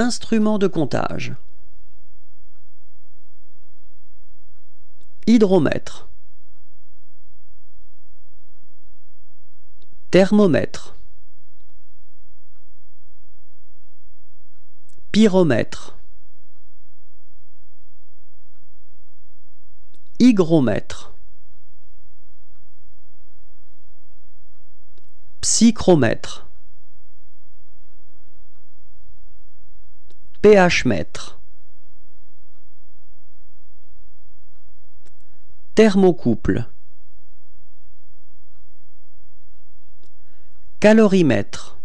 Instrument de comptage. Hydromètre. Thermomètre. Pyromètre. Hygromètre. Psychromètre. pH mètre. Thermocouple. Calorimètre.